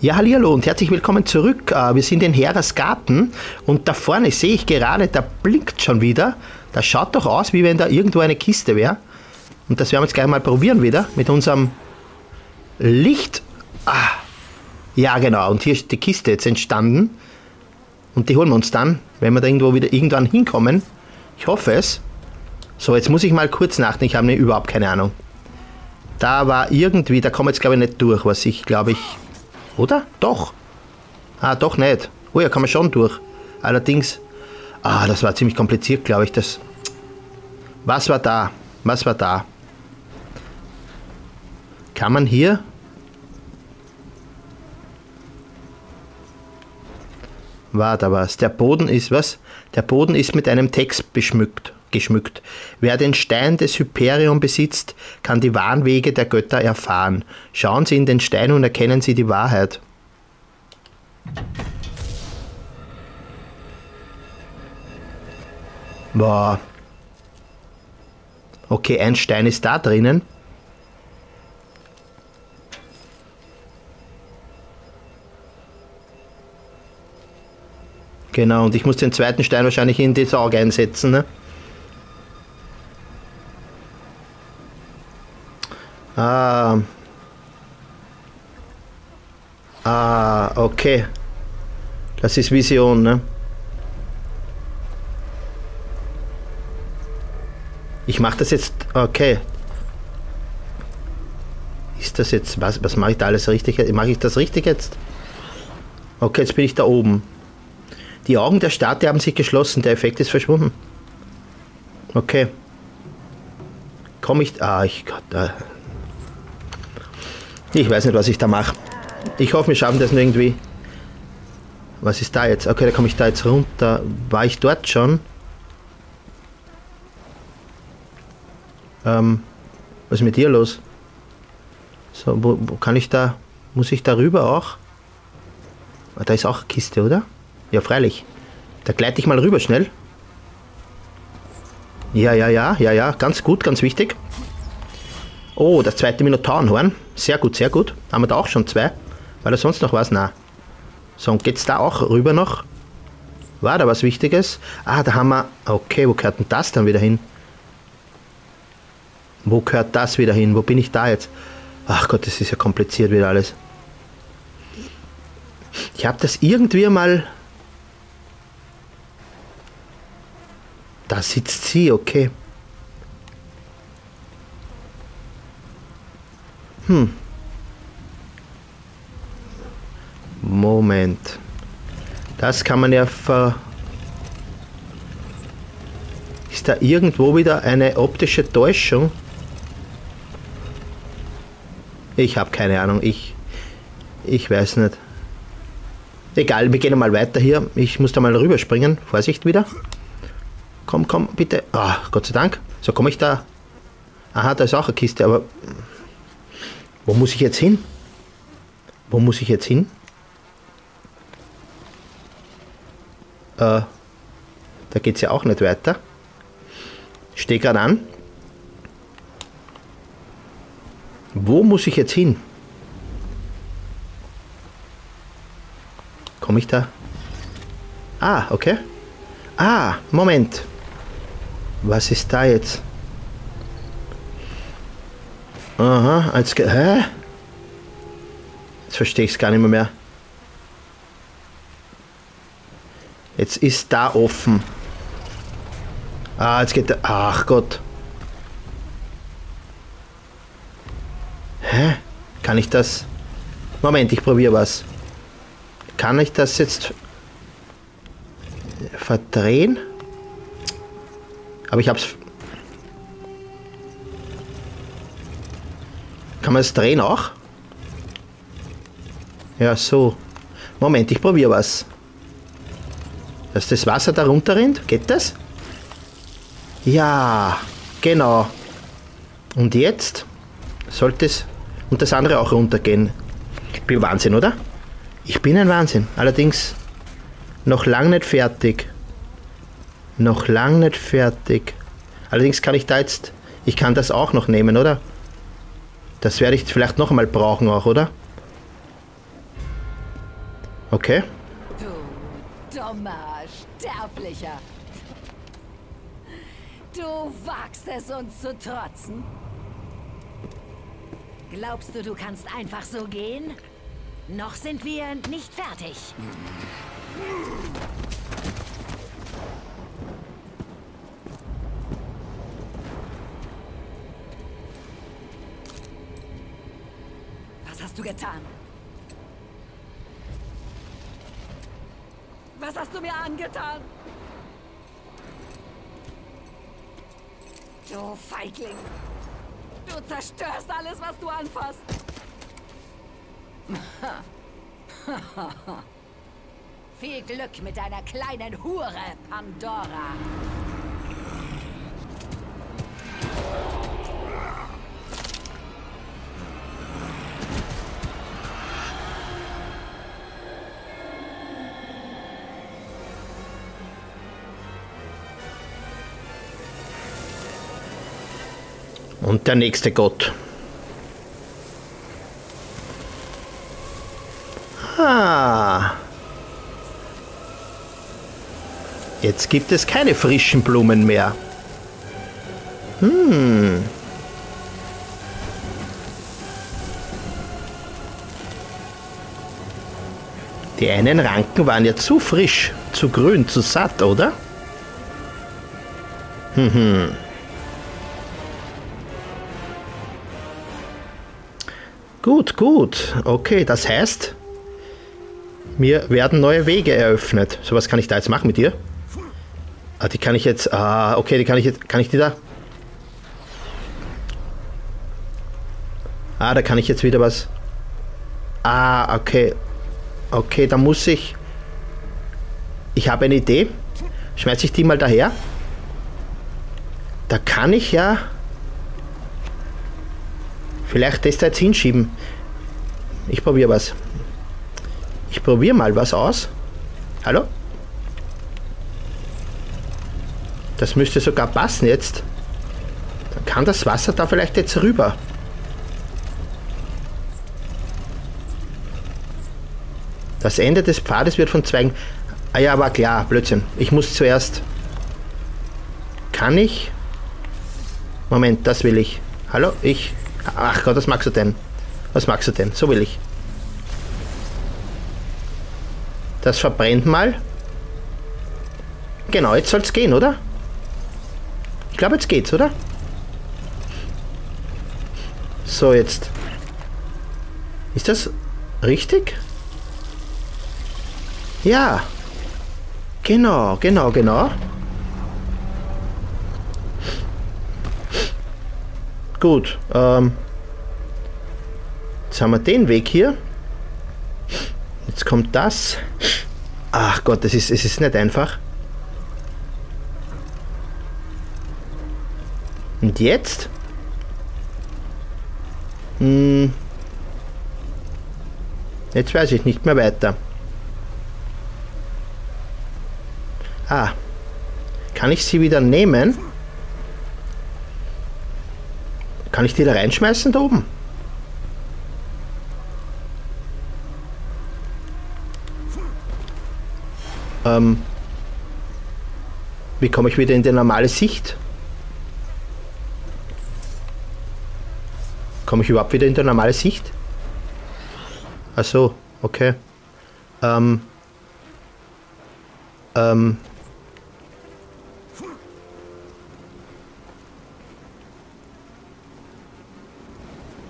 Ja, hallo und herzlich willkommen zurück. Äh, wir sind in Heras Garten und da vorne sehe ich gerade, da blinkt schon wieder. Das schaut doch aus, wie wenn da irgendwo eine Kiste wäre. Und das werden wir jetzt gleich mal probieren wieder mit unserem Licht. Ah, ja, genau. Und hier ist die Kiste jetzt entstanden. Und die holen wir uns dann, wenn wir da irgendwo wieder irgendwann hinkommen. Ich hoffe es. So, jetzt muss ich mal kurz nachdenken. Ich habe überhaupt keine Ahnung. Da war irgendwie, da kommen wir jetzt glaube ich nicht durch, was ich glaube ich oder? Doch. Ah, doch nicht. Oh ja, kann man schon durch. Allerdings, ah, das war ziemlich kompliziert, glaube ich. Das. Was war da? Was war da? Kann man hier? War da was? Der Boden ist was? Der Boden ist mit einem Text beschmückt, geschmückt. Wer den Stein des Hyperion besitzt, kann die wahren Wege der Götter erfahren. Schauen Sie in den Stein und erkennen Sie die Wahrheit. Boah. Okay, ein Stein ist da drinnen. Genau, und ich muss den zweiten Stein wahrscheinlich in das Auge einsetzen, ne? Ah. Ah, okay. Das ist Vision, ne? Ich mache das jetzt. Okay. Ist das jetzt. Was, was mache ich da alles richtig? Mache ich das richtig jetzt? Okay, jetzt bin ich da oben. Die Augen der Statue haben sich geschlossen. Der Effekt ist verschwunden. Okay. Komme ich. Ah, ich Gott. Äh, ich weiß nicht, was ich da mache. Ich hoffe, wir schaffen das irgendwie. Was ist da jetzt? Okay, da komme ich da jetzt runter. War ich dort schon? Ähm, was ist mit dir los? So, wo, wo kann ich da? Muss ich darüber auch? Ah, da ist auch eine Kiste, oder? Ja, freilich. Da gleite ich mal rüber schnell. Ja, ja, ja, ja, ja, ganz gut, ganz wichtig. Oh, das zweite Minotaurenhorn. Sehr gut, sehr gut. Haben wir da auch schon zwei? War da sonst noch was? Na. So, und geht's da auch rüber noch? War da was Wichtiges? Ah, da haben wir... Okay, wo gehört denn das dann wieder hin? Wo gehört das wieder hin? Wo bin ich da jetzt? Ach Gott, das ist ja kompliziert wieder alles. Ich habe das irgendwie mal... Da sitzt sie, okay. Hm. Moment. Das kann man ja ver... Ist da irgendwo wieder eine optische Täuschung? Ich habe keine Ahnung. Ich, ich weiß nicht. Egal, wir gehen mal weiter hier. Ich muss da mal rüberspringen. Vorsicht wieder. Komm, komm, bitte. Ah, Gott sei Dank. So komme ich da. Aha, da ist auch eine Kiste, aber wo muss ich jetzt hin? Wo muss ich jetzt hin? Äh, da geht es ja auch nicht weiter. Ich stehe gerade an. Wo muss ich jetzt hin? Komme ich da? Ah, okay. Ah, Moment. Was ist da jetzt? Aha, als... Hä? Jetzt verstehe ich es gar nicht mehr, mehr. Jetzt ist da offen. Ah, jetzt geht der... Ach Gott. Hä? Kann ich das... Moment, ich probiere was. Kann ich das jetzt verdrehen? Aber ich hab's... Kann man es drehen auch? Ja, so. Moment, ich probiere was. Dass das Wasser da runter rennt? Geht das? Ja, genau. Und jetzt sollte es und das andere auch runtergehen. Ich bin Wahnsinn, oder? Ich bin ein Wahnsinn. Allerdings noch lang nicht fertig. Noch lang nicht fertig. Allerdings kann ich da jetzt, ich kann das auch noch nehmen, oder? Das werde ich vielleicht noch einmal brauchen auch, oder? Okay. Du dummer Sterblicher. Du wagst es, uns zu trotzen? Glaubst du, du kannst einfach so gehen? Noch sind wir nicht fertig. Was hast du getan? Was hast du mir angetan? Du Feigling! Du zerstörst alles, was du anfasst! Viel Glück mit deiner kleinen Hure, Pandora! Und der nächste Gott. Ah. Jetzt gibt es keine frischen Blumen mehr. Hm. Die einen Ranken waren ja zu frisch, zu grün, zu satt, oder? Hm, Gut, gut. Okay, das heißt, mir werden neue Wege eröffnet. So was kann ich da jetzt machen mit dir? Ah, die kann ich jetzt. Ah, okay, die kann ich jetzt. Kann ich die da? Ah, da kann ich jetzt wieder was. Ah, okay. Okay, da muss ich. Ich habe eine Idee. Schmeiße ich die mal daher. Da kann ich ja. Vielleicht das da jetzt hinschieben. Ich probiere was. Ich probiere mal was aus. Hallo? Das müsste sogar passen jetzt. Dann kann das Wasser da vielleicht jetzt rüber. Das Ende des Pfades wird von Zweigen... Ah ja, war klar, Blödsinn. Ich muss zuerst... Kann ich? Moment, das will ich. Hallo, ich... Ach Gott, was magst du denn? Was magst du denn? So will ich. Das verbrennt mal. Genau, jetzt soll es gehen, oder? Ich glaube, jetzt geht's, oder? So, jetzt. Ist das richtig? Ja. Genau, genau, genau. Gut. Ähm, jetzt haben wir den Weg hier. Jetzt kommt das. Ach Gott, das ist, es ist nicht einfach. Und jetzt? Hm, jetzt weiß ich nicht mehr weiter. Ah, kann ich sie wieder nehmen? Kann ich die da reinschmeißen da oben? Ähm, wie komme ich wieder in die normale Sicht? Komme ich überhaupt wieder in die normale Sicht? Ach so, okay. Ähm, ähm,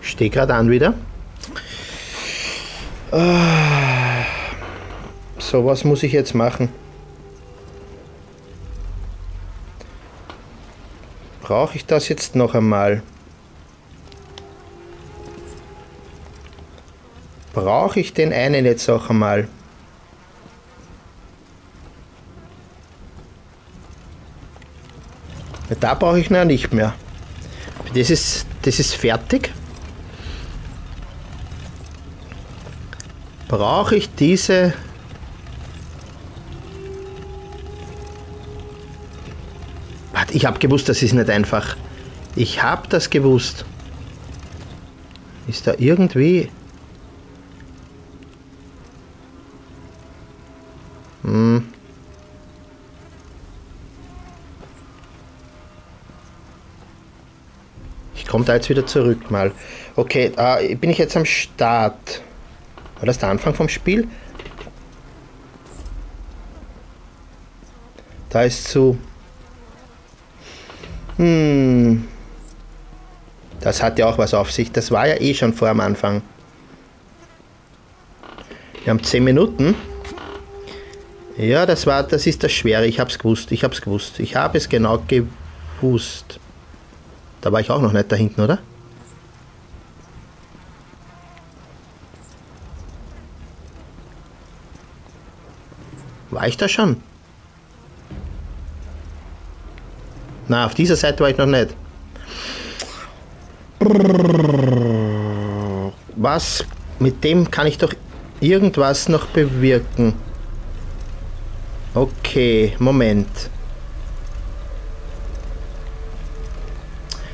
stehe gerade an wieder. Ah. So, was muss ich jetzt machen? Brauche ich das jetzt noch einmal? Brauche ich den einen jetzt auch einmal? Da brauche ich noch nicht mehr. Das ist, das ist fertig. Brauche ich diese Warte, ich habe gewusst, das ist nicht einfach. Ich habe das gewusst. Ist da irgendwie... Hm. Ich komme da jetzt wieder zurück mal. Okay, äh, bin ich jetzt am Start? War das der Anfang vom Spiel? Da ist zu. Hm. Das hat ja auch was auf sich. Das war ja eh schon vor am Anfang. Wir haben 10 Minuten. Ja, das war, das ist das Schwere. Ich hab's gewusst. Ich hab's gewusst. Ich habe es genau gewusst. Da war ich auch noch nicht da hinten, oder? War ich da schon? Na, auf dieser Seite war ich noch nicht. Was? Mit dem kann ich doch irgendwas noch bewirken. Okay, Moment.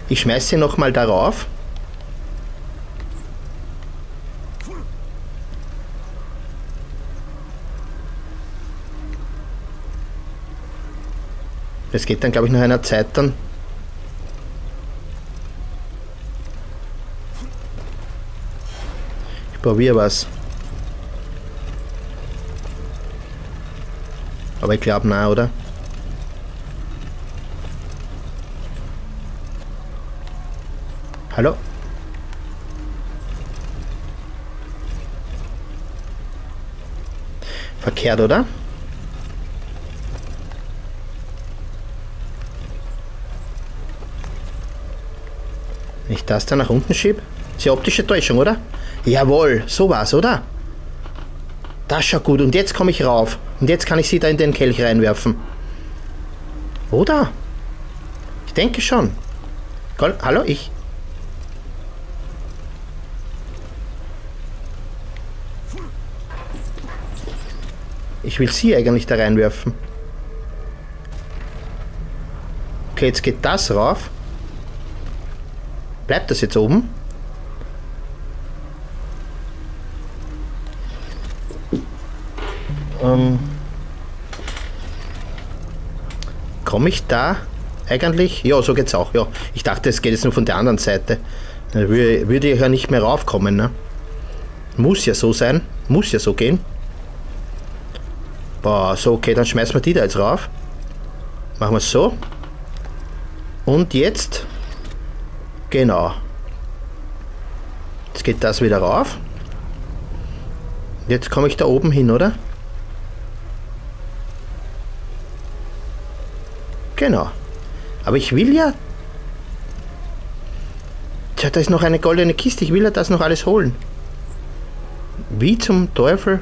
Ich schmeiße nochmal darauf. Es geht dann, glaube ich, nach einer Zeit dann. Ich probiere was. Aber ich glaube, nein, oder? Hallo? Verkehrt, oder? Ich das da nach unten schiebe? Ist ja optische Täuschung, oder? Jawohl, so war's, oder? Das schaut gut. Und jetzt komme ich rauf. Und jetzt kann ich sie da in den Kelch reinwerfen. Oder? Ich denke schon. Hallo, ich. Ich will sie eigentlich da reinwerfen. Okay, jetzt geht das rauf. Bleibt das jetzt oben? Ähm, Komme ich da eigentlich? Ja, so geht's auch. Ja, ich dachte, es geht jetzt nur von der anderen Seite. Dann würde ich ja nicht mehr raufkommen. Ne? Muss ja so sein. Muss ja so gehen. Boah, so, okay, dann schmeißen wir die da jetzt rauf. Machen wir es so. Und jetzt Genau. Jetzt geht das wieder rauf. Jetzt komme ich da oben hin, oder? Genau. Aber ich will ja... Tja, da ist noch eine goldene Kiste. Ich will ja das noch alles holen. Wie zum Teufel?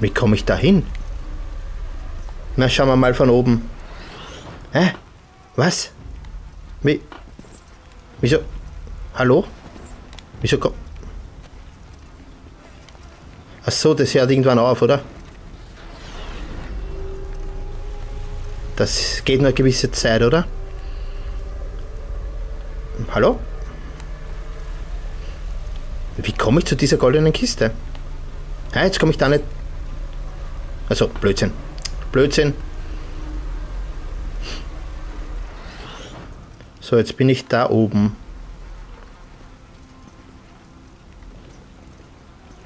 Wie komme ich da hin? Na, schauen wir mal von oben. Hä? Was? Wie? Wieso? Hallo? Wieso kommt... Achso, das hört irgendwann auf, oder? Das geht nur eine gewisse Zeit, oder? Hallo? Wie komme ich zu dieser goldenen Kiste? Ja, jetzt komme ich da nicht... Also, Blödsinn. Blödsinn. So, jetzt bin ich da oben.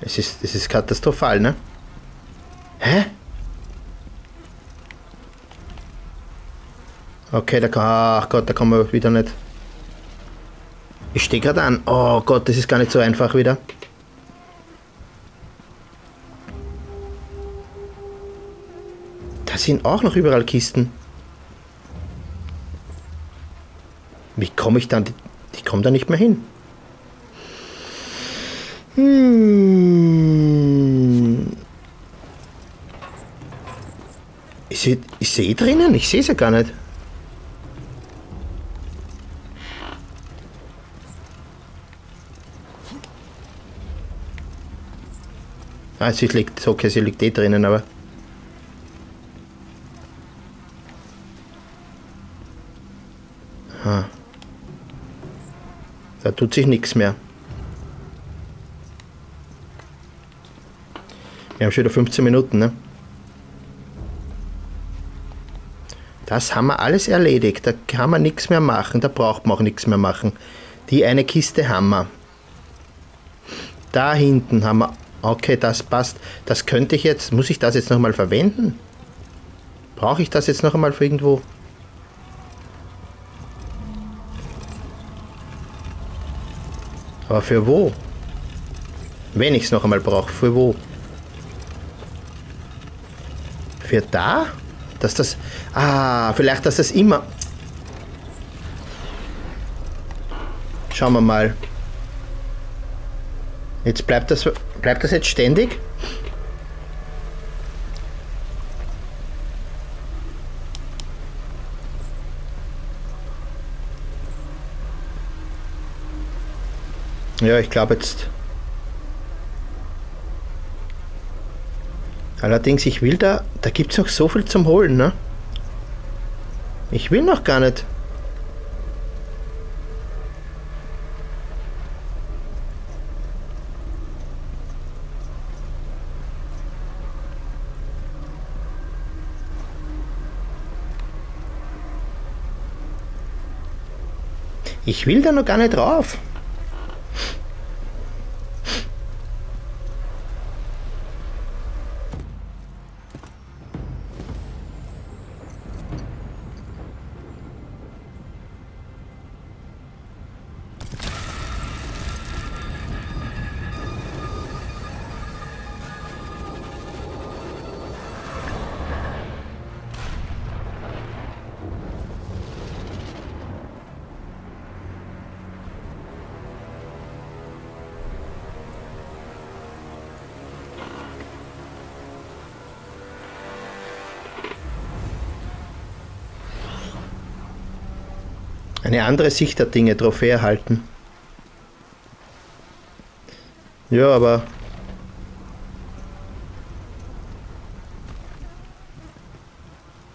Es ist, es ist katastrophal, ne? Hä? Okay, da kann, ach Gott, da kommen wir wieder nicht. Ich stehe gerade an. Oh Gott, das ist gar nicht so einfach wieder. Da sind auch noch überall Kisten. Wie komme ich dann? Ich komme da nicht mehr hin. Hm. Ist sie, ist sie drinnen? Ich sehe sie gar nicht. Ah, sie liegt, okay, sie liegt eh drinnen, aber... tut sich nichts mehr. Wir haben schon wieder 15 Minuten, ne? Das haben wir alles erledigt. Da kann man nichts mehr machen. Da braucht man auch nichts mehr machen. Die eine Kiste haben wir. Da hinten haben wir. Okay, das passt. Das könnte ich jetzt. Muss ich das jetzt nochmal verwenden? Brauche ich das jetzt noch einmal für irgendwo? Aber für wo? Wenn ich es noch einmal brauche, für wo? Für da? Dass das... Ah, vielleicht, dass das immer... Schauen wir mal. Jetzt bleibt das... Bleibt das jetzt ständig? Ja, ich glaube jetzt. Allerdings, ich will da, da gibt es noch so viel zum Holen, ne? Ich will noch gar nicht. Ich will da noch gar nicht drauf. Eine andere Sicht der Dinge, Trophäe erhalten. Ja, aber...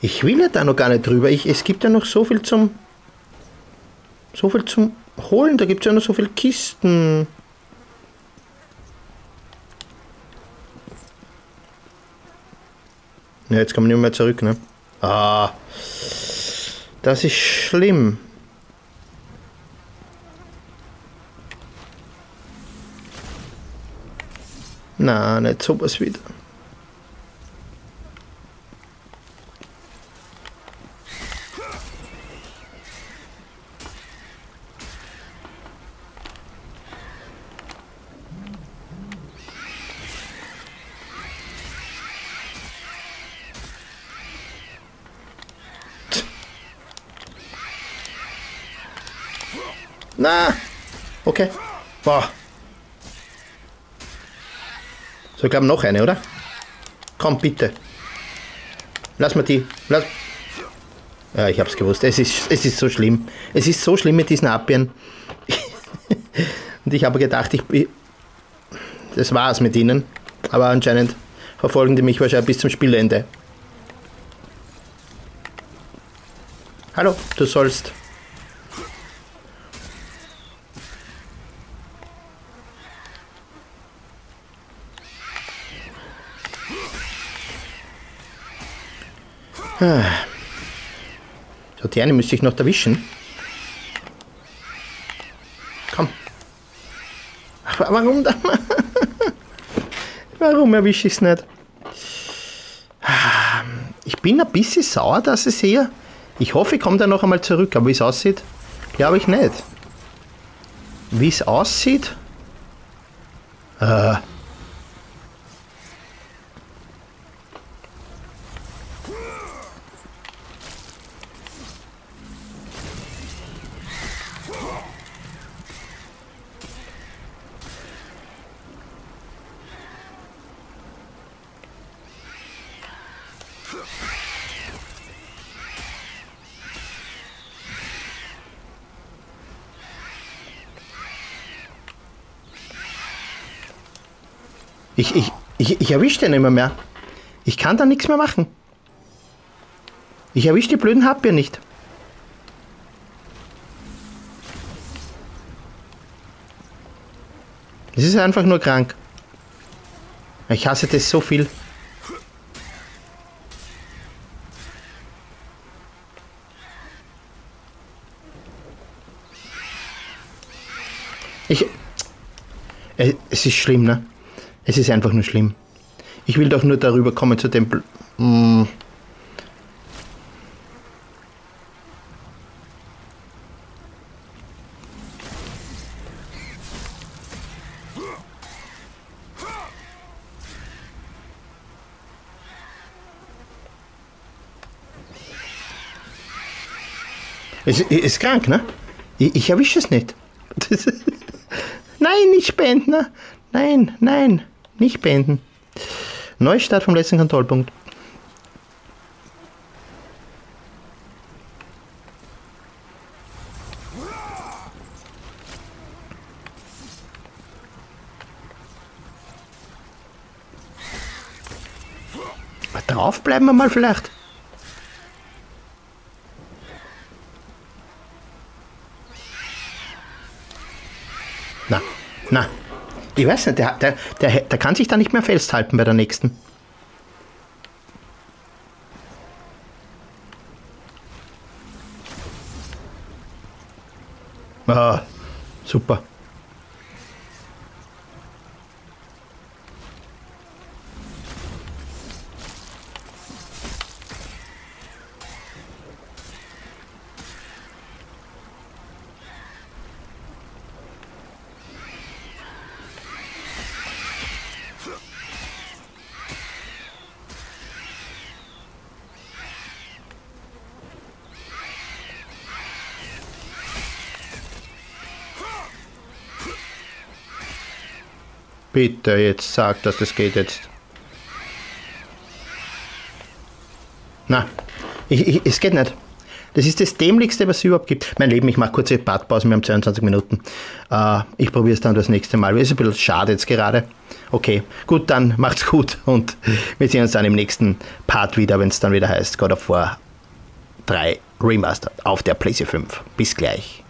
Ich will ja da noch gar nicht drüber. Ich, es gibt ja noch so viel zum... So viel zum Holen. Da gibt es ja noch so viele Kisten. Ja, jetzt kann man nicht mehr zurück, ne? Ah. Das ist schlimm. Na, nicht sowas wieder. Na, okay. Boah. So, ich glaube noch eine, oder? Komm, bitte. Lass mal die. Lass. Ja, ich hab's gewusst. Es ist, es ist so schlimm. Es ist so schlimm mit diesen Abwehren. Und ich habe gedacht, ich, das war's mit ihnen. Aber anscheinend verfolgen die mich wahrscheinlich bis zum Spielende. Hallo, du sollst So, die eine müsste ich noch erwischen. Komm. Aber warum da? warum erwische ich es nicht? Ich bin ein bisschen sauer, dass es hier. Ich hoffe, ich komme da noch einmal zurück, aber wie es aussieht, glaube ich nicht. Wie es aussieht. Äh, Ich, ich, ich, ich erwische den immer mehr. Ich kann da nichts mehr machen. Ich erwische die blöden Harpier nicht. Das ist einfach nur krank. Ich hasse das so viel. Ich. Es ist schlimm, ne? Es ist einfach nur schlimm. Ich will doch nur darüber kommen zu dem. Hm. Es ist krank, ne? Ich, ich erwische es nicht. nein, nicht beenden. Ne? Nein, nein, nicht beenden. Neustart vom letzten Kontrollpunkt. Drauf bleiben wir mal vielleicht. Na, na. Ich weiß nicht, der, der, der, der kann sich da nicht mehr festhalten bei der nächsten. Ah, super. Bitte, jetzt sag, dass das geht jetzt. Na, ich, ich, es geht nicht. Das ist das Dämlichste, was es überhaupt gibt. Mein Leben, ich mache kurze Badpause, wir haben 22 Minuten. Äh, ich probiere es dann das nächste Mal. Ist ein bisschen schade jetzt gerade. Okay, gut, dann macht's gut und wir sehen uns dann im nächsten Part wieder, wenn es dann wieder heißt God of War 3 Remastered auf der PlayStation 5. Bis gleich.